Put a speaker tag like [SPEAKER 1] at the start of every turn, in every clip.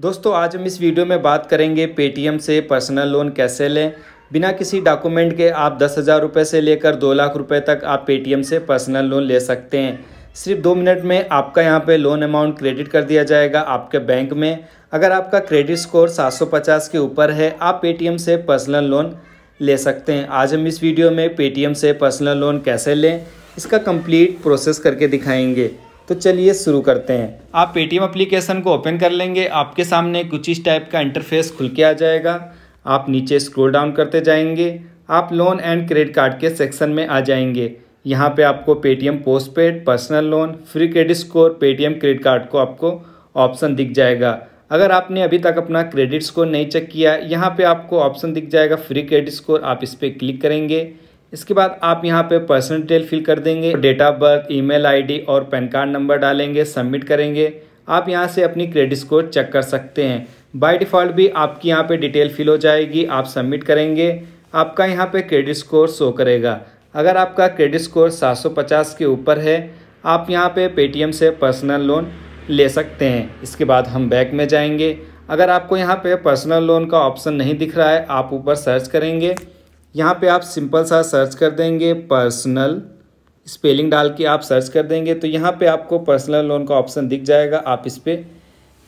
[SPEAKER 1] दोस्तों, आज हम इस वीडियो में बात करेंगे पेटीएम से पर्सनल लोन कैसे लें। बिना किसी डॉक्यूमेंट के आप दस हज़ार रुपये से लेकर दो लाख रुपए तक आप पेटीएम से पर्सनल लोन ले सकते हैं। सिर्फ़ दो मिनट में आपका यहाँ पे लोन अमाउंट क्रेडिट कर दिया जाएगा आपके बैंक में। अगर आपका क्रेडिट स्कोर 750 के ऊपर है, आप पेटीएम से पर्सनल लोन ले सकते हैं। आज हम इस वीडियो में पेटीएम से पर्सनल लोन कैसे लें, इसका कंप्लीट प्रोसेस करके दिखाएँगे। तो चलिए शुरू करते हैं। आप पेटीएम अप्लीकेशन को ओपन कर लेंगे, आपके सामने कुछ इस टाइप का इंटरफेस खुल के आ जाएगा। आप नीचे स्क्रोल डाउन करते जाएँगे। आप लोन एंड क्रेडिट कार्ड के सेक्शन में आ जाएँगे। यहाँ पे आपको Paytm postpaid personal loan free credit score Paytm credit card को आपको ऑप्शन दिख जाएगा। अगर आपने अभी तक अपना क्रेडिट स्कोर नहीं चेक किया, यहाँ पे आपको ऑप्शन दिख जाएगा फ्री क्रेडिट स्कोर आप इस पर क्लिक करेंगे। इसके बाद आप यहाँ पे पर्सनल डिटेल फिल कर देंगे date of birth email ID और पैन कार्ड नंबर डालेंगे सबमिट करेंगे। आप यहाँ से अपनी क्रेडिट स्कोर चेक कर सकते हैं। बाय डिफ़ॉल्ट भी आपकी यहाँ पे डिटेल फिल हो जाएगी, आप सबमिट करेंगे। आपका यहाँ पे क्रेडिट स्कोर शो करेगा। अगर आपका क्रेडिट स्कोर 750 के ऊपर है, आप यहाँ पे पेटीएम से पर्सनल लोन ले सकते हैं। इसके बाद हम बैक में जाएँगे। अगर आपको यहाँ पे पर्सनल लोन का ऑप्शन नहीं दिख रहा है, आप ऊपर सर्च करेंगे। यहाँ पे आप सिंपल सा सर्च कर देंगे पर्सनल स्पेलिंग डाल के आप सर्च कर देंगे तो यहाँ पे आपको पर्सनल लोन का ऑप्शन दिख जाएगा, आप इस पर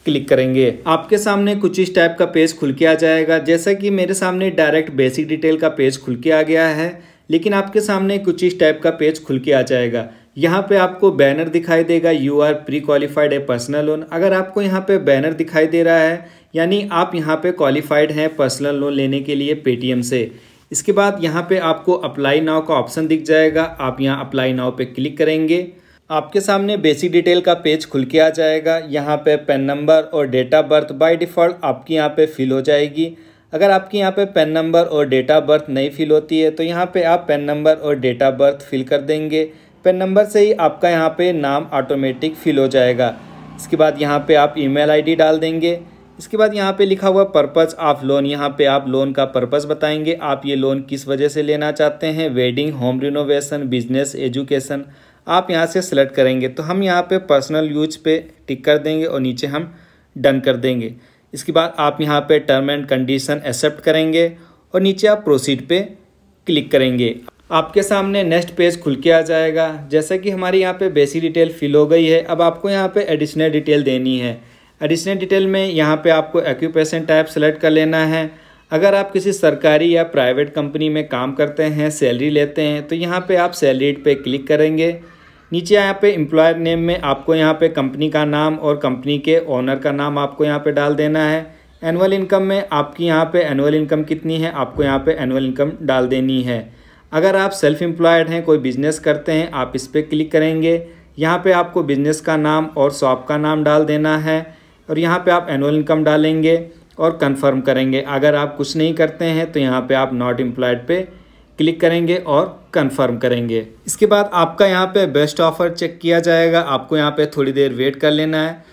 [SPEAKER 1] क्लिक करेंगे। आपके सामने कुछ इस टाइप का पेज खुल के आ जाएगा, जैसा कि मेरे सामने डायरेक्ट बेसिक डिटेल का पेज खुल के आ गया है, लेकिन आपके सामने कुछ इस टाइप का पेज खुल के आ जाएगा। यहाँ पे आपको बैनर दिखाई देगा यू आर प्री क्वालिफाइड है पर्सनल लोन अगर आपको यहाँ पे बैनर दिखाई दे रहा है, यानी आप यहाँ पे क्वालिफाइड हैं पर्सनल लोन लेने के लिए पेटीएम से इसके बाद यहाँ पे आपको अप्लाई नाव का ऑप्शन दिख जाएगा। आप यहाँ अप्लाई नाव पे क्लिक करेंगे। आपके सामने बेसिक डिटेल का पेज खुल के आ जाएगा। यहाँ पे पेन नंबर और date of birth by default आपकी यहाँ पे फिल हो जाएगी। अगर आपकी यहाँ पे पेन नंबर और डेट ऑफ़ बर्थ नहीं फिल होती है तो यहाँ पे आप पेन नंबर और डेट ऑफ़ बर्थ फिल कर देंगे। पेन नंबर से ही आपका यहाँ पे नाम ऑटोमेटिक फिल हो जाएगा। इसके बाद यहाँ पे आप ईमेल आईडी डाल देंगे। इसके बाद यहाँ पे लिखा हुआ पर्पज़ ऑफ़ लोन यहाँ पे आप लोन का पर्पज़ बताएँगे। आप ये लोन किस वजह से लेना चाहते हैं? Wedding home renovation business education आप यहाँ से सेलेक्ट करेंगे। तो हम यहाँ पे पर्सनल यूज़ पे टिक कर देंगे और नीचे हम डन कर देंगे। इसके बाद आप यहाँ पे टर्म एंड कंडीशन एक्सेप्ट करेंगे और नीचे आप प्रोसीड पे क्लिक करेंगे। आपके सामने नेक्स्ट पेज खुल के आ जाएगा। जैसे कि हमारी यहाँ पे बेसिक डिटेल फिल हो गई है। अब आपको यहाँ पे एडिशनल डिटेल देनी है। एडिशनल डिटेल में यहाँ पे आपको एक्यूपेशन टाइप सेलेक्ट कर लेना है। अगर आप किसी सरकारी या प्राइवेट कंपनी में काम करते हैं सैलरी लेते हैं तो यहाँ पे आप सैलरी पे क्लिक करेंगे। नीचे यहाँ पे एम्प्लॉयर नेम में आपको यहाँ पे कंपनी का नाम और कंपनी के ओनर का नाम आपको यहाँ पे डाल देना है। एनुअल इनकम में आपकी यहाँ पे एनुअल इनकम कितनी है, आपको यहाँ पे एनुअल इनकम डाल देनी है। अगर आप सेल्फ एम्प्लॉयड हैं, कोई बिज़नेस करते हैं, आप इस पर क्लिक करेंगे। यहाँ पर आपको बिज़नेस का नाम और शॉप का नाम डाल देना है। और यहाँ पे आप एनुअल इनकम डालेंगे और कंफर्म करेंगे। अगर आप कुछ नहीं करते हैं तो यहाँ पे आप नॉट एम्प्लॉयड पे क्लिक करेंगे और कंफर्म करेंगे। इसके बाद आपका यहाँ पे बेस्ट ऑफ़र चेक किया जाएगा। आपको यहाँ पे थोड़ी देर वेट कर लेना है।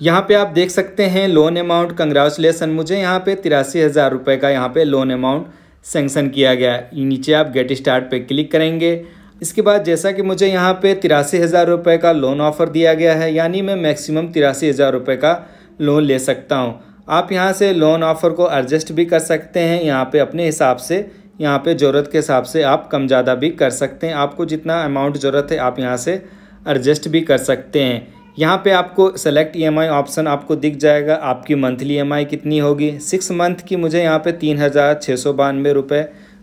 [SPEAKER 1] यहाँ पे आप देख सकते हैं लोन अमाउंट कंग्रेचुलेसन मुझे यहाँ पे तिरासी हज़ार रुपये का यहाँ पे लोन अमाउंट सेंक्शन किया गया है। नीचे आप गेट स्टार्ट पे क्लिक करेंगे। इसके बाद जैसा कि मुझे यहाँ पे तिरासी हज़ार रुपये का लोन ऑफ़र दिया गया है, यानी मैं मैक्सिमम तिरासी हज़ार रुपये का लोन ले सकता हूँ। आप यहाँ से लोन ऑफ़र को एडजस्ट भी कर सकते हैं, यहाँ पे अपने हिसाब से, यहाँ पे ज़रूरत के हिसाब से आप कम ज़्यादा भी कर सकते हैं। आपको जितना अमाउंट ज़रूरत है, आप यहाँ से एडजस्ट भी कर सकते हैं। यहाँ पे आपको सेलेक्ट ईएमआई ऑप्शन आपको दिख जाएगा। आपकी मंथली ईएमआई कितनी होगी? सिक्स मंथ की मुझे यहाँ पे तीन हज़ार छः सौ बानवे रुपये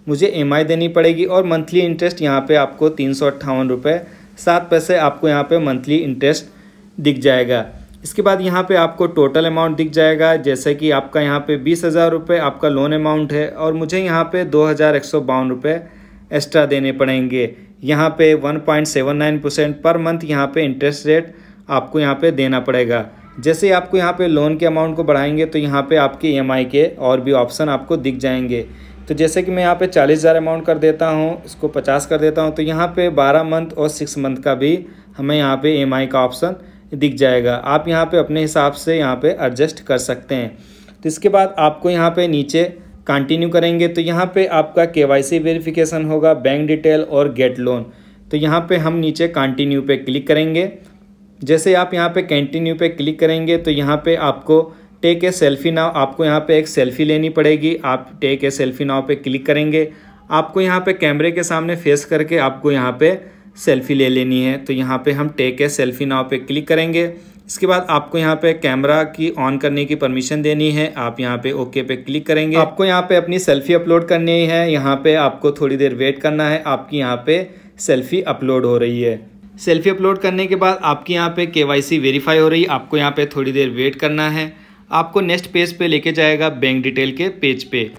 [SPEAKER 1] मुझे एम देनी पड़ेगी और मंथली इंटरेस्ट यहाँ पे आपको तीन सौ अट्ठावन रुपये सात पैसे आपको यहाँ पे मंथली इंटरेस्ट दिख जाएगा इसके बाद यहाँ पे आपको टोटल अमाउंट दिख जाएगा जैसे कि आपका यहाँ पे बीस हज़ार रुपये आपका लोन अमाउंट है और मुझे यहाँ पे दो हज़ार एक सौ बावन रुपये एक्स्ट्रा देने पड़ेंगे यहाँ पे one point seven nine percent per month यहाँ पे इंटरेस्ट रेट आपको यहाँ पे देना पड़ेगा जैसे आपको यहाँ पे लोन के अमाउंट को बढ़ाएँगे तो यहाँ पे आपके ई के और भी ऑप्शन आपको दिख जाएँगे तो जैसे कि मैं यहाँ पे चालीस हज़ार अमाउंट कर देता हूँ इसको पचास कर देता हूँ तो यहाँ पे बारह मंथ और सिक्स मंथ का भी हमें यहाँ पे ई का ऑप्शन दिख जाएगा आप यहाँ पे अपने हिसाब से यहाँ पे एडजस्ट कर सकते हैं तो इसके बाद आपको यहाँ पे नीचे कंटिन्यू करेंगे तो यहाँ पे आपका के वेरिफिकेशन होगा बैंक डिटेल और गेट लोन तो यहाँ पे हम नीचे कंटिन्यू पे क्लिक करेंगे जैसे आप यहाँ पे कंटिन्यू पे क्लिक करेंगे तो यहाँ पे आपको टेक ए सेल्फी नाव आपको यहाँ पे एक सेल्फी लेनी पड़ेगी आप टेक ए सेल्फी नाव पे क्लिक करेंगे आपको यहाँ पे कैमरे के सामने फेस करके आपको यहाँ पे सेल्फी ले लेनी है तो यहाँ पे हम टेक ए सेल्फी नाव पे क्लिक करेंगे इसके बाद आपको यहाँ पे कैमरा की ऑन करने की परमिशन देनी है आप यहाँ पे ओके पे क्लिक करेंगे आपको यहाँ पे अपनी सेल्फी अपलोड करनी है यहाँ पे आपको थोड़ी देर वेट करना है आपकी यहाँ पे सेल्फी अपलोड हो रही है सेल्फी अपलोड करने के बाद आपकी यहाँ पे के वेरीफाई हो रही है आपको यहाँ पे थोड़ी देर वेट करना है आपको नेक्स्ट पेज पे लेके जाएगा बैंक डिटेल के पेज पे।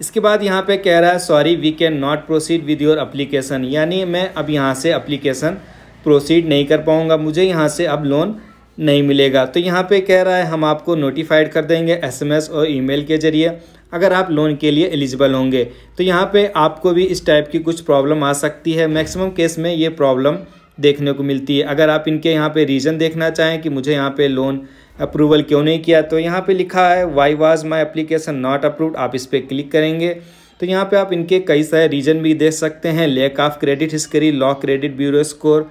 [SPEAKER 1] इसके बाद यहाँ पे कह रहा है sorry we cannot proceed with your application यानी मैं अब यहाँ से अप्लीकेशन प्रोसीड नहीं कर पाऊँगा। मुझे यहाँ से अब लोन नहीं मिलेगा। तो यहाँ पे कह रहा है, हम आपको नोटिफाइड कर देंगे एसएमएस और ईमेल के ज़रिए, अगर आप लोन के लिए एलिजिबल होंगे। तो यहाँ पे आपको भी इस टाइप की कुछ प्रॉब्लम आ सकती है। मैक्सिमम केस में ये प्रॉब्लम देखने को मिलती है। अगर आप इनके यहाँ पे रीज़न देखना चाहें कि मुझे यहाँ पे लोन अप्रूवल क्यों नहीं किया? तो यहाँ पे लिखा है why was my application not approved आप इस पर क्लिक करेंगे। तो यहाँ पे आप इनके कई सारे रीजन भी देख सकते हैं। Lack of credit history low credit bureau score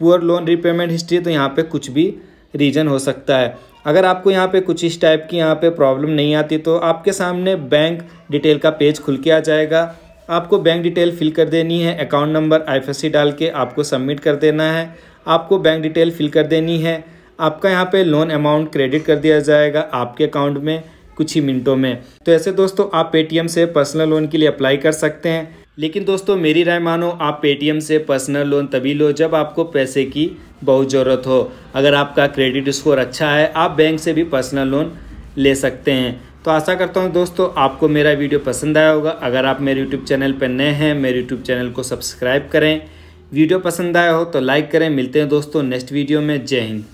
[SPEAKER 1] poor loan repayment history तो यहाँ पे कुछ भी रीजन हो सकता है। अगर आपको यहाँ पे कुछ इस टाइप की यहाँ पे प्रॉब्लम नहीं आती तो आपके सामने बैंक डिटेल का पेज खुल के आ जाएगा। आपको बैंक डिटेल फिल कर देनी है। अकाउंट नंबर आई डाल के आपको सबमिट कर देना है। आपको बैंक डिटेल फिल कर देनी है। आपका यहाँ पे लोन अमाउंट क्रेडिट कर दिया जाएगा आपके अकाउंट में, कुछ ही मिनटों में। तो ऐसे दोस्तों, आप पेटीएम से पर्सनल लोन के लिए अप्लाई कर सकते हैं। लेकिन दोस्तों, मेरी राय मानो, आप पेटीएम से पर्सनल लोन तभी लो जब आपको पैसे की बहुत ज़रूरत हो। अगर आपका क्रेडिट स्कोर अच्छा है, आप बैंक से भी पर्सनल लोन ले सकते हैं। तो आशा करता हूँ दोस्तों, आपको मेरा वीडियो पसंद आया होगा। अगर आप मेरे यूट्यूब चैनल पर नए हैं, मेरे यूट्यूब चैनल को सब्सक्राइब करें। वीडियो पसंद आया हो तो लाइक करें। मिलते हैं दोस्तों नेक्स्ट वीडियो में। जय हिंद।